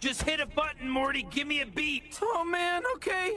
Just hit a button, Morty. Give me a beat. Oh man, okay.